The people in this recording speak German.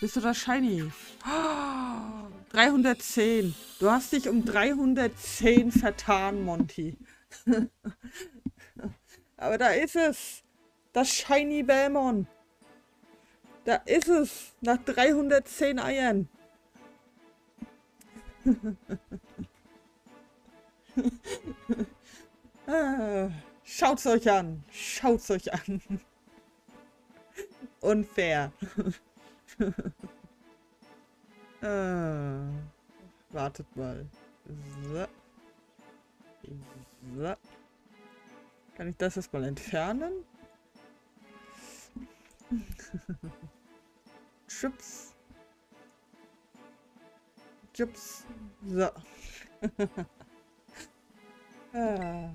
Bist du das Shiny? Ah, 310. Du hast dich um 310 vertan, Monty. Aber da ist es. Das Shiny Bellmon. Da ist es. Nach 310 Eiern. ah, schaut's euch an. Schaut's euch an. Unfair. ah, wartet mal. So. So. Kann ich das jetzt mal entfernen? Chips. Chips. So. ah.